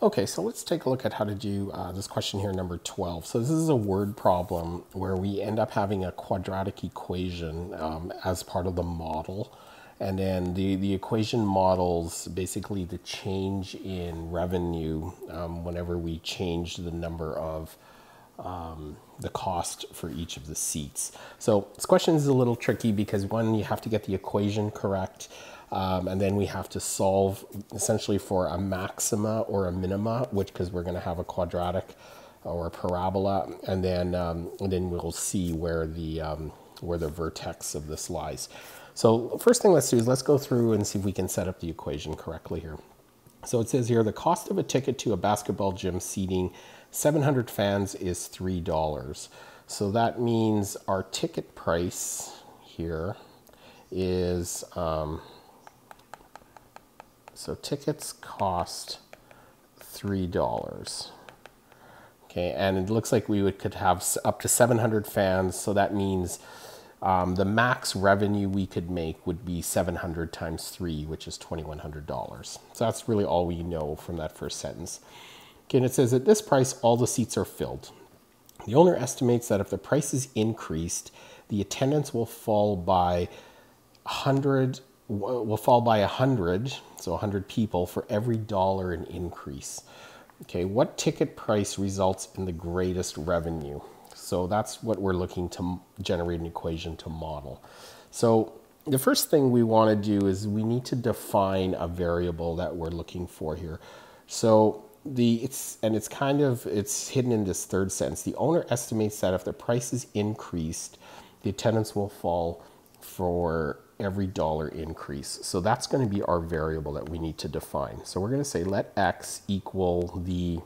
Okay, so let's take a look at how to do uh, this question here, number 12. So this is a word problem where we end up having a quadratic equation um, as part of the model. And then the, the equation models basically the change in revenue um, whenever we change the number of um, the cost for each of the seats. So this question is a little tricky because one, you have to get the equation correct. Um, and then we have to solve essentially for a maxima or a minima, which because we're going to have a quadratic or a parabola, and then um, and then we'll see where the um, where the vertex of this lies. So first thing let's do is let's go through and see if we can set up the equation correctly here. So it says here the cost of a ticket to a basketball gym seating 700 fans is three dollars. So that means our ticket price here is um, so tickets cost $3. Okay, and it looks like we would, could have up to 700 fans, so that means um, the max revenue we could make would be 700 times 3, which is $2,100. So that's really all we know from that first sentence. Okay, and it says at this price, all the seats are filled. The owner estimates that if the price is increased, the attendance will fall by 100 will fall by 100, so 100 people for every dollar in increase. Okay, what ticket price results in the greatest revenue? So that's what we're looking to generate an equation to model. So the first thing we want to do is we need to define a variable that we're looking for here. So the it's and it's kind of it's hidden in this third sentence. The owner estimates that if the price is increased, the attendance will fall for every dollar increase. So that's going to be our variable that we need to define. So we're going to say let x equal the,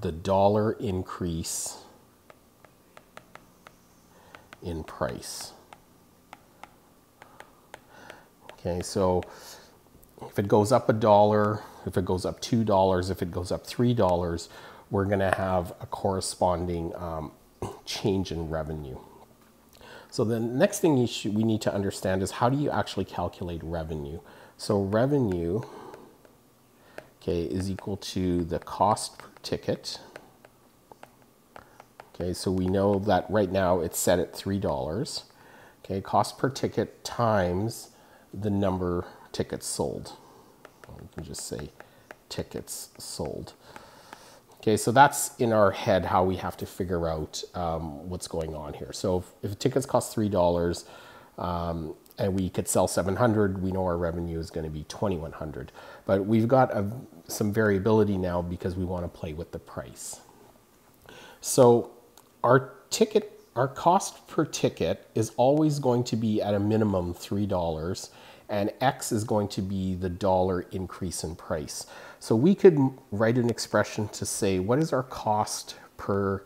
the dollar increase in price. Okay, so if it goes up a dollar, if it goes up two dollars, if it goes up three dollars, we're going to have a corresponding um, change in revenue. So the next thing should, we need to understand is how do you actually calculate revenue? So revenue, okay, is equal to the cost per ticket. Okay, so we know that right now it's set at $3. Okay, cost per ticket times the number tickets sold. We can just say tickets sold. Okay, so that's in our head how we have to figure out um, what's going on here. So if, if tickets cost three dollars um, and we could sell 700, we know our revenue is going to be 2100. But we've got a, some variability now because we want to play with the price. So our ticket, our cost per ticket is always going to be at a minimum three dollars and X is going to be the dollar increase in price. So we could write an expression to say, what is our cost per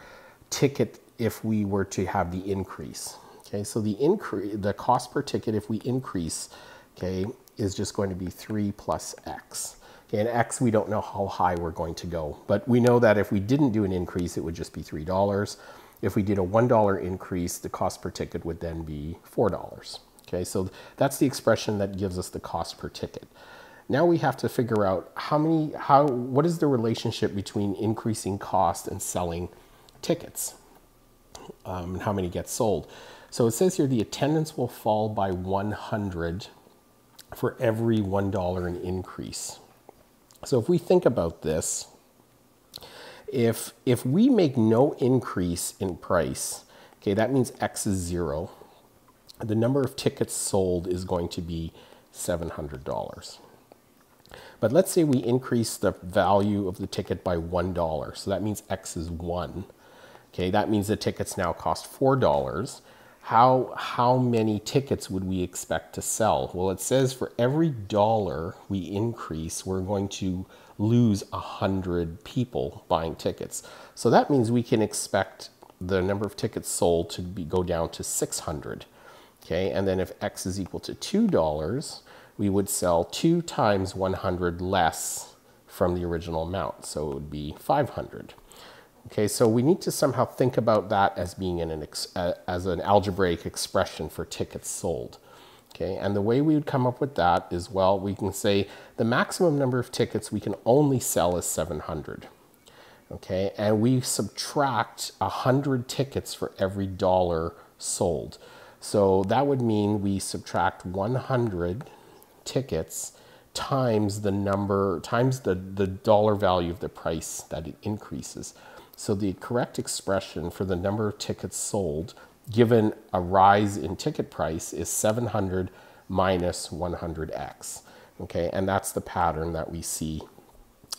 ticket if we were to have the increase? Okay, so the increase, the cost per ticket if we increase, okay, is just going to be three plus X. Okay, and X, we don't know how high we're going to go, but we know that if we didn't do an increase, it would just be $3. If we did a $1 increase, the cost per ticket would then be $4. Okay, so that's the expression that gives us the cost per ticket. Now we have to figure out how many, how, what is the relationship between increasing cost and selling tickets um, and how many get sold. So it says here the attendance will fall by 100 for every $1 in increase. So if we think about this, if, if we make no increase in price, okay, that means X is zero the number of tickets sold is going to be $700. But let's say we increase the value of the ticket by $1. So that means X is 1. Okay, that means the tickets now cost $4. How, how many tickets would we expect to sell? Well, it says for every dollar we increase, we're going to lose 100 people buying tickets. So that means we can expect the number of tickets sold to be, go down to 600. Okay, and then if x is equal to $2, we would sell 2 times 100 less from the original amount, so it would be 500. Okay, so we need to somehow think about that as being an, uh, as an algebraic expression for tickets sold. Okay, and the way we would come up with that is, well, we can say the maximum number of tickets we can only sell is 700. Okay, and we subtract 100 tickets for every dollar sold. So that would mean we subtract 100 tickets times the number, times the, the dollar value of the price that it increases. So the correct expression for the number of tickets sold given a rise in ticket price is 700 minus 100x. Okay, and that's the pattern that we see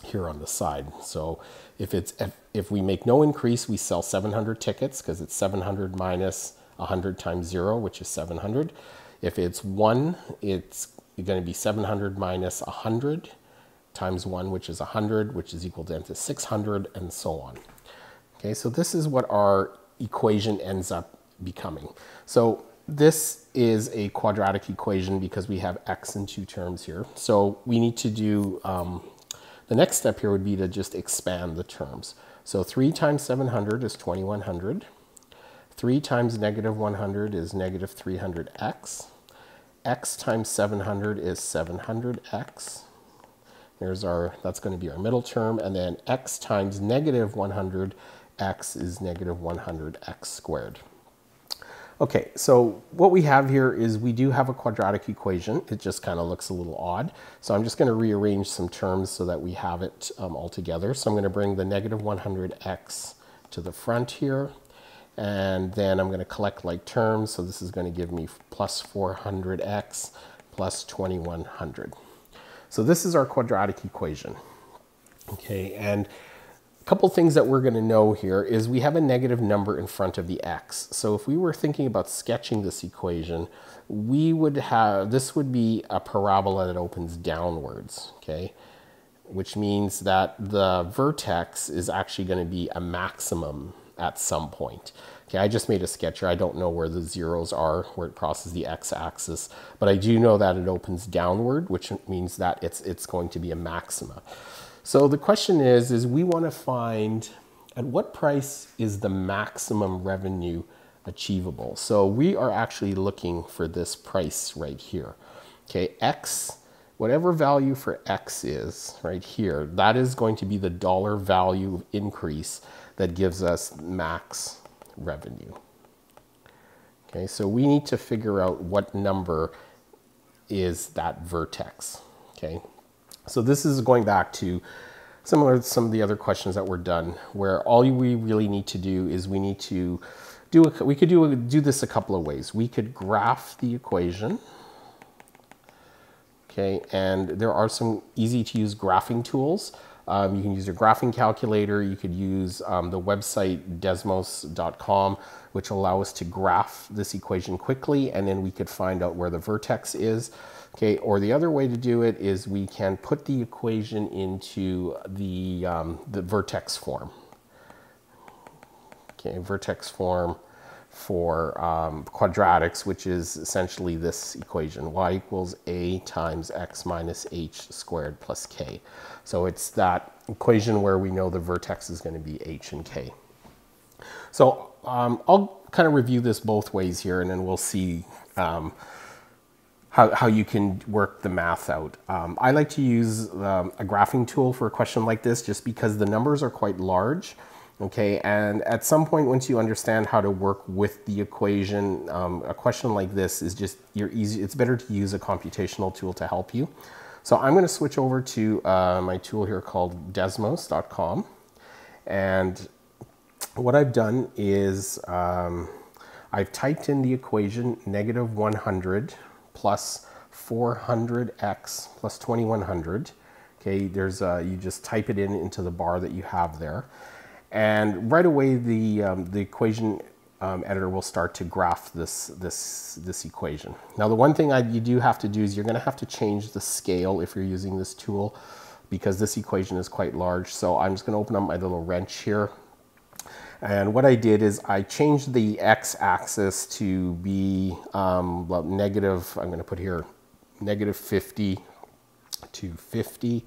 here on the side. So if it's if, if we make no increase, we sell 700 tickets because it's 700 minus 100 times 0, which is 700. If it's 1, it's going to be 700 minus 100 times 1, which is 100, which is equal to 600, and so on. Okay, so this is what our equation ends up becoming. So this is a quadratic equation because we have x in two terms here. So we need to do, um, the next step here would be to just expand the terms. So 3 times 700 is 2100. 3 times negative 100 is negative 300x. x times 700 is 700x. There's our, that's going to be our middle term. And then x times negative 100 x is negative 100x squared. Okay, so what we have here is we do have a quadratic equation. It just kind of looks a little odd. So I'm just going to rearrange some terms so that we have it um, all together. So I'm going to bring the negative 100x to the front here. And then I'm going to collect like terms. So this is going to give me plus 400x plus 2100. So this is our quadratic equation. Okay, and a couple things that we're going to know here is we have a negative number in front of the x. So if we were thinking about sketching this equation, we would have, this would be a parabola that opens downwards, okay? Which means that the vertex is actually going to be a maximum at some point. Okay, I just made a sketch here. I don't know where the zeros are, where it crosses the x-axis, but I do know that it opens downward, which means that it's, it's going to be a maxima. So the question is, is we want to find at what price is the maximum revenue achievable? So we are actually looking for this price right here. Okay, X, whatever value for X is right here, that is going to be the dollar value increase that gives us max revenue. Okay, so we need to figure out what number is that vertex. Okay, so this is going back to similar to some of the other questions that were done, where all we really need to do is we need to do, a, we could do, a, do this a couple of ways. We could graph the equation, okay, and there are some easy to use graphing tools. Um, you can use your graphing calculator. You could use um, the website desmos.com, which allow us to graph this equation quickly, and then we could find out where the vertex is. Okay, or the other way to do it is we can put the equation into the, um, the vertex form. Okay, vertex form for um, quadratics, which is essentially this equation, y equals a times x minus h squared plus k. So it's that equation where we know the vertex is going to be h and k. So um, I'll kind of review this both ways here, and then we'll see um, how, how you can work the math out. Um, I like to use um, a graphing tool for a question like this just because the numbers are quite large. Okay, and at some point, once you understand how to work with the equation, um, a question like this is just, you're easy, it's better to use a computational tool to help you. So I'm gonna switch over to uh, my tool here called desmos.com. And what I've done is um, I've typed in the equation negative 100 plus 400x plus 2100. Okay, there's you just type it in into the bar that you have there. And right away, the, um, the equation um, editor will start to graph this, this, this equation. Now, the one thing I, you do have to do is you're going to have to change the scale if you're using this tool because this equation is quite large. So I'm just going to open up my little wrench here and what I did is I changed the x-axis to be um, well, negative, I'm going to put here negative 50 to 50.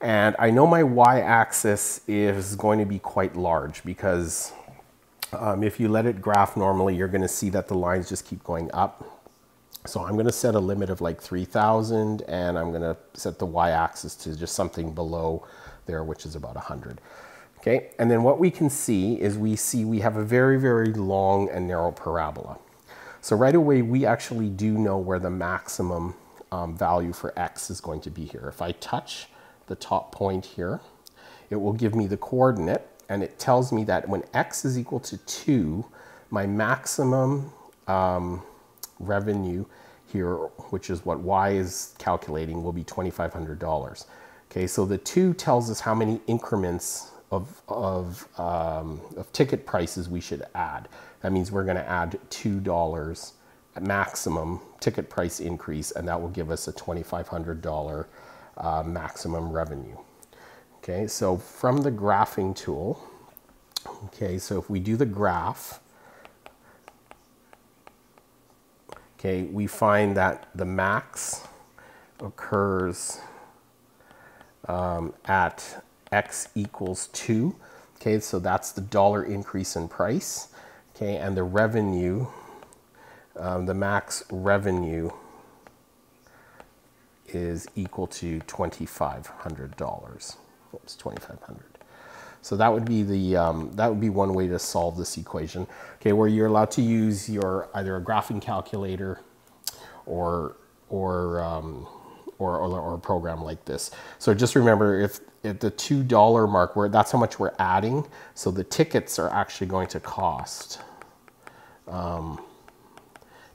And I know my y-axis is going to be quite large because um, if you let it graph normally, you're going to see that the lines just keep going up. So I'm going to set a limit of like 3,000 and I'm going to set the y-axis to just something below there, which is about 100. Okay, and then what we can see is we see we have a very, very long and narrow parabola. So right away, we actually do know where the maximum um, value for x is going to be here. If I touch the top point here, it will give me the coordinate and it tells me that when x is equal to 2, my maximum um, revenue here, which is what y is calculating, will be $2,500. Okay, so the 2 tells us how many increments of, of, um, of ticket prices we should add. That means we're going to add $2 maximum ticket price increase, and that will give us a $2,500 uh, maximum revenue. Okay, so from the graphing tool, okay, so if we do the graph, okay, we find that the max occurs um, at x equals 2. Okay, so that's the dollar increase in price. Okay, and the revenue, um, the max revenue is equal to $2,500 oops, 2500. So that would be the um, that would be one way to solve this equation. Okay, where you're allowed to use your either a graphing calculator or or um, or, or, or, a program like this. So just remember if at the two dollar mark, where that's how much we're adding. So the tickets are actually going to cost um,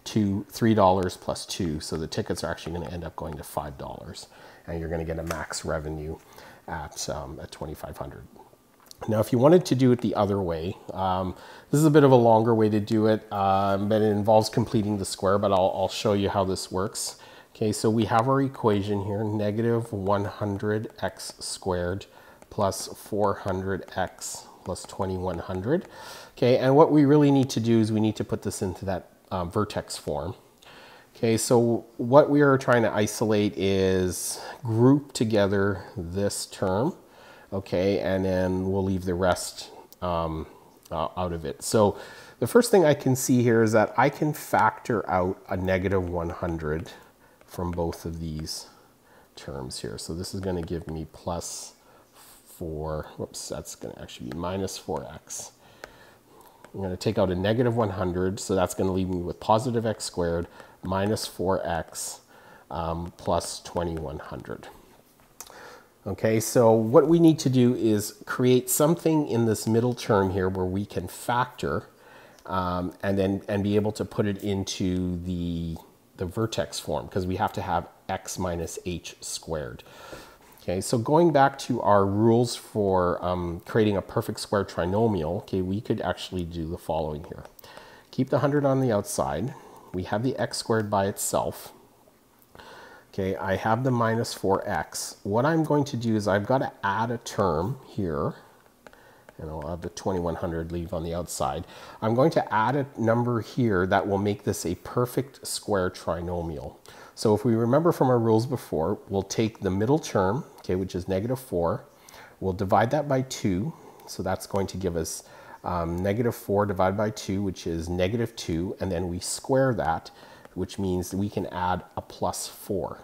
to three dollars plus two. So the tickets are actually going to end up going to five dollars, and you're going to get a max revenue at, um, at 2500 now, if you wanted to do it the other way, um, this is a bit of a longer way to do it, um, but it involves completing the square, but I'll, I'll, show you how this works. Okay, so we have our equation here, negative 100x squared plus 400x plus 2100. Okay, and what we really need to do is we need to put this into that um, vertex form. Okay, so what we are trying to isolate is group together this term, okay, and then we'll leave the rest um, uh, out of it. So the first thing I can see here is that I can factor out a negative 100 from both of these terms here. So this is going to give me plus 4, whoops, that's going to actually be minus 4x. I'm going to take out a negative 100, so that's going to leave me with positive x squared minus 4x um, plus 2100. Okay, so what we need to do is create something in this middle term here where we can factor um, and then and be able to put it into the, the vertex form because we have to have x minus h squared. Okay, so going back to our rules for um, creating a perfect square trinomial, okay, we could actually do the following here. Keep the 100 on the outside, we have the x squared by itself. Okay, I have the minus 4x. What I'm going to do is I've got to add a term here, and I'll have the 2100 leave on the outside. I'm going to add a number here that will make this a perfect square trinomial. So if we remember from our rules before, we'll take the middle term, okay, which is negative 4. We'll divide that by 2, so that's going to give us um, negative 4 divided by 2, which is negative 2, and then we square that, which means we can add a plus 4.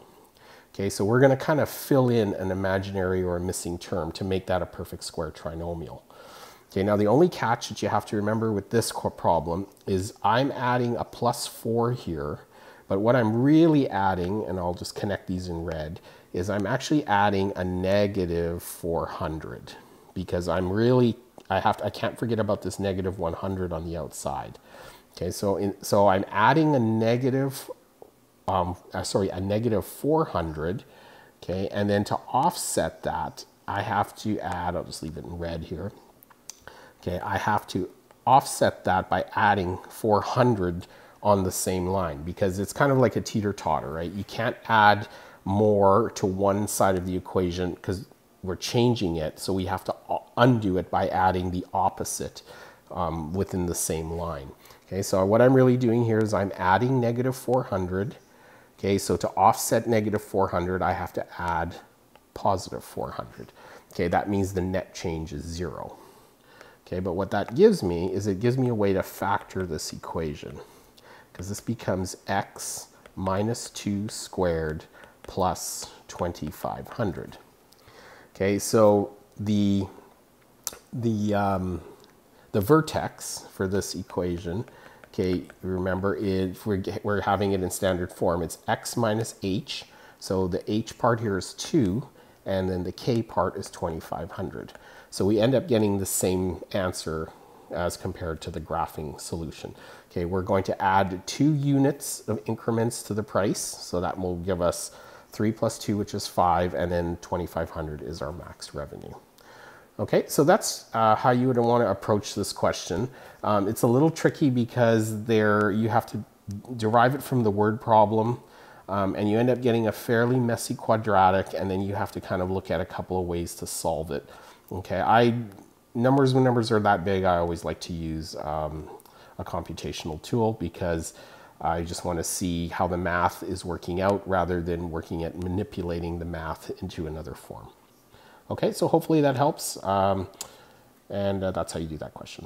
Okay, so we're going to kind of fill in an imaginary or a missing term to make that a perfect square trinomial. Okay, now the only catch that you have to remember with this problem is I'm adding a plus 4 here, but what I'm really adding, and I'll just connect these in red, is I'm actually adding a negative 400 because I'm really I have to, I can't forget about this negative 100 on the outside. Okay, so in, so I'm adding a negative, um, uh, sorry, a negative 400. Okay, and then to offset that, I have to add. I'll just leave it in red here. Okay, I have to offset that by adding 400 on the same line because it's kind of like a teeter totter, right? You can't add more to one side of the equation because we're changing it, so we have to undo it by adding the opposite um, within the same line. Okay, so what I'm really doing here is I'm adding negative 400. Okay, so to offset negative 400, I have to add positive 400. Okay, that means the net change is zero. Okay, but what that gives me is it gives me a way to factor this equation because this becomes x minus 2 squared plus 2500. Okay, so the, the, um, the vertex for this equation, okay, remember if we're, we're having it in standard form, it's x minus h. So the h part here is 2, and then the k part is 2500. So we end up getting the same answer as compared to the graphing solution. Okay, we're going to add two units of increments to the price. So that will give us 3 plus 2, which is 5, and then 2,500 is our max revenue. Okay, so that's uh, how you would want to approach this question. Um, it's a little tricky because there you have to derive it from the word problem, um, and you end up getting a fairly messy quadratic, and then you have to kind of look at a couple of ways to solve it. Okay, I numbers when numbers are that big, I always like to use um, a computational tool because I just want to see how the math is working out rather than working at manipulating the math into another form. Okay, so hopefully that helps. Um, and uh, that's how you do that question.